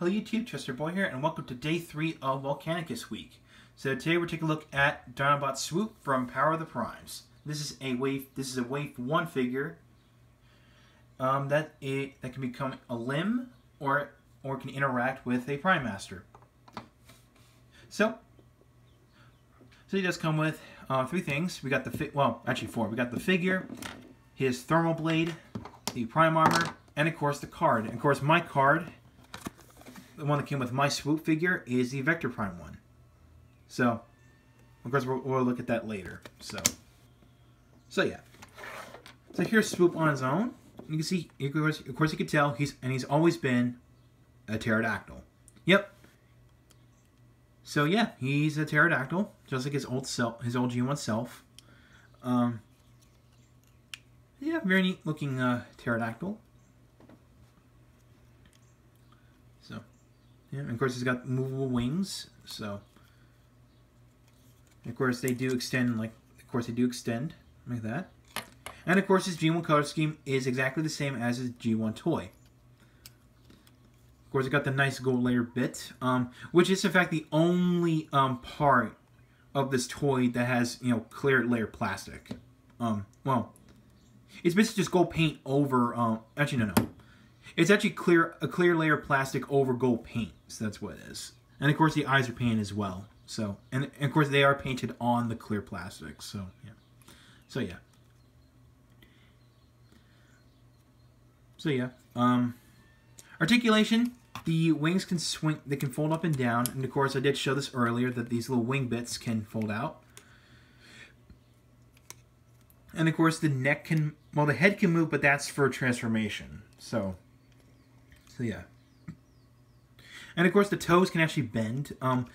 Hello YouTube, Chester Boy here, and welcome to day three of Volcanicus Week. So today we're taking a look at Dinobot Swoop from Power of the Primes. This is a wave. This is a wave one figure. Um, that it that can become a limb or or can interact with a Prime Master. So, so he does come with uh, three things. We got the fit. Well, actually four. We got the figure, his thermal blade, the Prime armor, and of course the card. And of course my card the one that came with my swoop figure is the Vector Prime one. So, of course, we'll, we'll look at that later. So, so yeah. So here's Swoop on his own. You can see, of course, of course, you can tell he's and he's always been a pterodactyl. Yep. So yeah, he's a pterodactyl, just like his old self, his old G1 self. Um, yeah, very neat looking uh, pterodactyl. Yeah, and of course, it's got movable wings, so. of course, they do extend, like, of course, they do extend, like that. And of course, his G1 color scheme is exactly the same as his G1 toy. Of course, it got the nice gold layer bit, um, which is in fact the only um, part of this toy that has, you know, clear layer plastic. Um, well, it's basically just gold paint over, um, actually, no, no. It's actually clear a clear layer of plastic over gold paint. So that's what it is. And of course the eyes are painted as well. So and, and of course they are painted on the clear plastic. So yeah. So yeah. So yeah. Um articulation, the wings can swing they can fold up and down. And of course I did show this earlier that these little wing bits can fold out. And of course the neck can well the head can move, but that's for transformation. So so yeah. And of course the toes can actually bend. Um,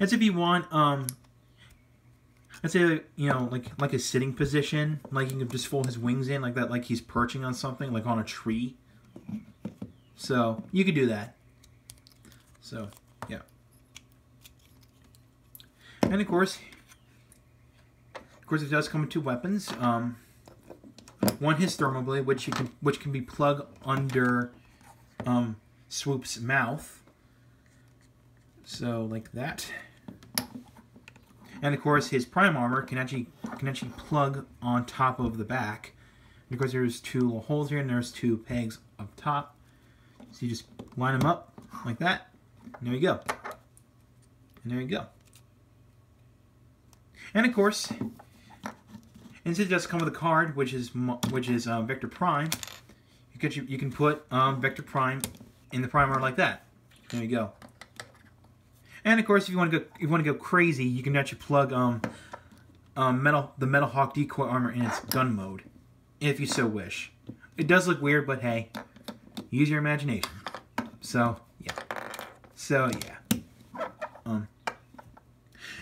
as if you want, um, let's say, you know, like like a sitting position, like you can just fold his wings in like that, like he's perching on something, like on a tree. So you could do that. So yeah. And of course, of course, it does come with two weapons. Um, one his thermal blade, which you can which can be plugged under um, Swoop's mouth. So like that. And of course his prime armor can actually can actually plug on top of the back. Because there's two little holes here and there's two pegs up top. So you just line them up like that. And there you go. And there you go. And of course, and since it does come with a card, which is which is uh, Vector Prime, you can you can put um, Vector Prime in the primer like that. There you go. And of course, if you want to go, you want to go crazy, you can actually plug um, um, metal the Metal Hawk decoy armor in its gun mode, if you so wish. It does look weird, but hey, use your imagination. So yeah, so yeah. Um,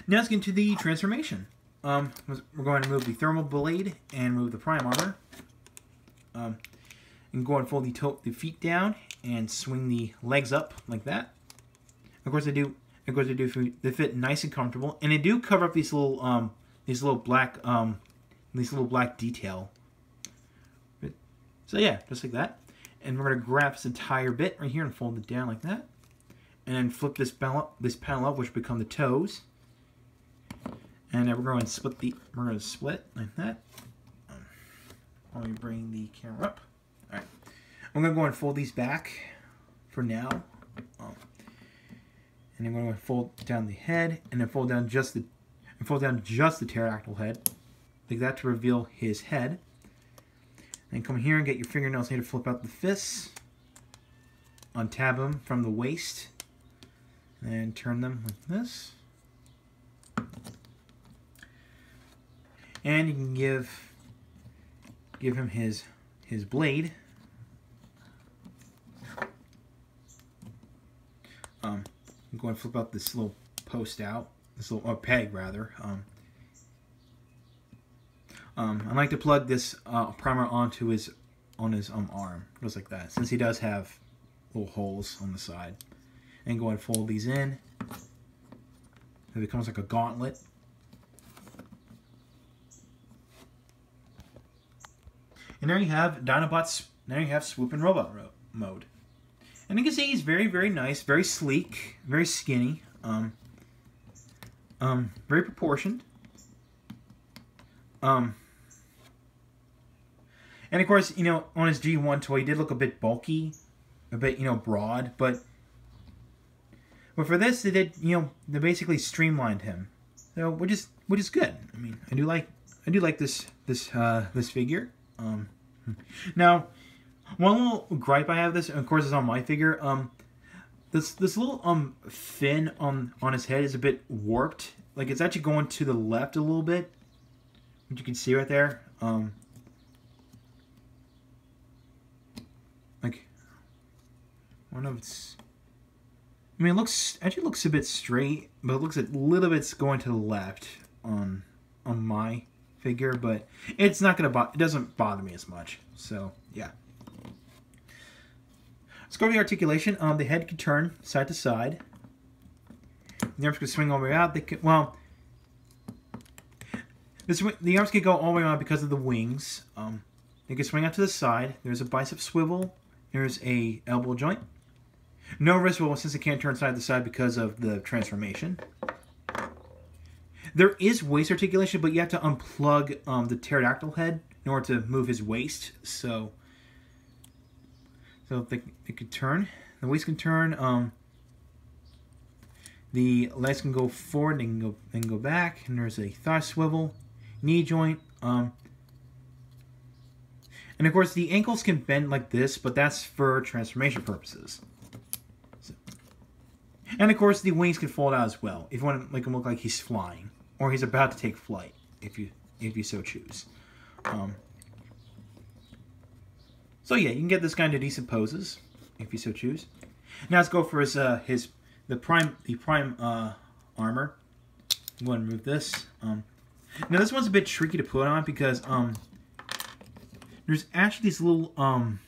now let's get into the transformation. Um, we're going to move the thermal blade and move the prime armor. Um, and go and fold the, toe, the feet down and swing the legs up like that. Of course, I do. Of course, they do. They fit nice and comfortable, and they do cover up these little um these little black um these little black detail. So yeah, just like that. And we're gonna grab this entire bit right here and fold it down like that, and then flip this panel up, this panel up, which become the toes. And then we're going to split the. We're going to split like that. Let me bring the camera up. I'm going to go and fold these back for now. Um, and I'm going to fold down the head and then fold down just the and fold down just the pterodactyl head. Like that to reveal his head. And come here and get your fingernails here to flip out the fists. Untab them from the waist. And turn them like this. And you can give give him his his blade. Um, Going to flip out this little post out, this little or peg rather. Um, um, I like to plug this uh, primer onto his on his um, arm, just like that, since he does have little holes on the side. And go and fold these in. It becomes like a gauntlet. And there you have Dinobots. There you have Swoop and Robot mode. And you can see he's very, very nice, very sleek, very skinny, um, um, very proportioned. Um, and of course, you know, on his G1 toy, he did look a bit bulky, a bit, you know, broad, but but for this, they did, you know, they basically streamlined him, so which is which is good. I mean, I do like I do like this this uh, this figure. Um, now, one little gripe I have this, of course, is on my figure. Um, this this little um fin on on his head is a bit warped. Like it's actually going to the left a little bit, which you can see right there. Um, like one of its. I mean, it looks actually looks a bit straight, but it looks a little bit going to the left on on my figure. But it's not gonna bo it doesn't bother me as much. So yeah. The articulation. Um, the head can turn side to side. The arms can swing all the way out. They can, well, the arms can go all the way around because of the wings. Um, they can swing out to the side. There's a bicep swivel. There's a elbow joint. No wrist swivel since it can't turn side to side because of the transformation. There is waist articulation, but you have to unplug um, the pterodactyl head in order to move his waist. So so they, could turn. The waist can turn. Um, the legs can go forward and go go back. And there's a thigh swivel, knee joint. Um, and of course, the ankles can bend like this, but that's for transformation purposes. So, and of course, the wings can fold out as well if you want to make him look like he's flying or he's about to take flight, if you if you so choose. Um, so yeah, you can get this guy into decent poses if you so choose. Now let's go for his uh, his the prime the prime uh, armor. I'm going to remove this. Um, now this one's a bit tricky to put on because um, there's actually these little um,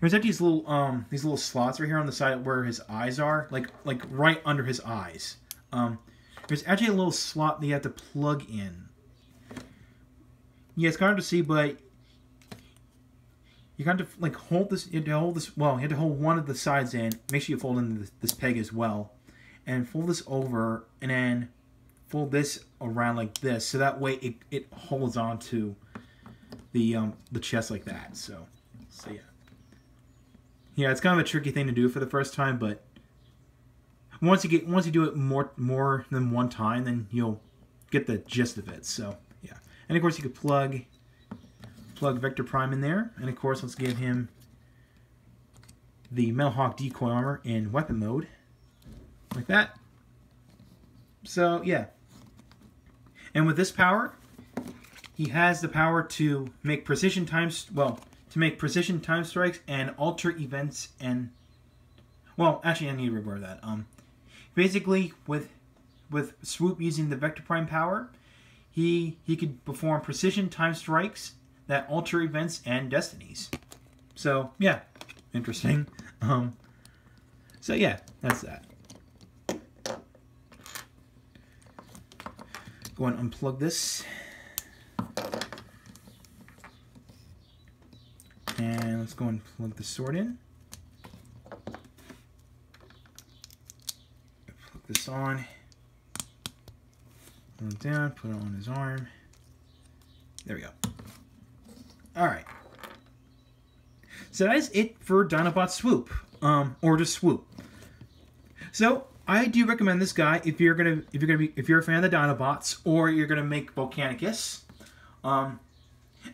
there's actually these little um, these little slots right here on the side where his eyes are, like like right under his eyes. Um, there's actually a little slot that you have to plug in. Yeah, it's kind hard to see, but you got to like hold this. You had to hold this. Well, you had to hold one of the sides in. Make sure you fold in this, this peg as well, and fold this over, and then fold this around like this, so that way it, it holds on to the um the chest like that. So, so yeah, yeah, it's kind of a tricky thing to do for the first time, but once you get once you do it more more than one time, then you'll get the gist of it. So yeah, and of course you could plug plug Vector Prime in there. And of course, let's give him the Metal Hawk decoy armor in weapon mode. Like that. So, yeah. And with this power, he has the power to make precision times, well, to make precision time strikes and alter events and, well, actually, I need to reword that. Um, basically, with with Swoop using the Vector Prime power, he he could perform precision time strikes that alter events and destinies. So yeah, interesting. Um, so yeah, that's that. Go and unplug this. And let's go and plug the sword in. Plug this on. Put it down, put it on his arm. There we go. Alright. So that is it for Dinobot Swoop. Um, or just Swoop. So I do recommend this guy if you're gonna if you're gonna be if you're a fan of the Dinobots or you're gonna make Volcanicus. Um,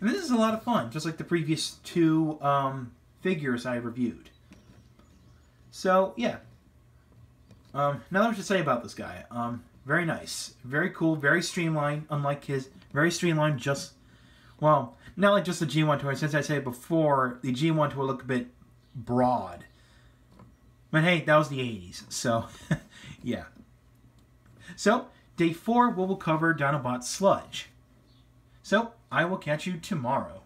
and this is a lot of fun, just like the previous two um, figures I reviewed. So yeah. Um, let me just say about this guy. Um, very nice, very cool, very streamlined. Unlike his, very streamlined, just well, not like just the G1 tour. Since I said before, the G1 tour looked a bit broad. But hey, that was the 80s, so yeah. So, day four, we will cover Dinobot Sludge. So, I will catch you tomorrow.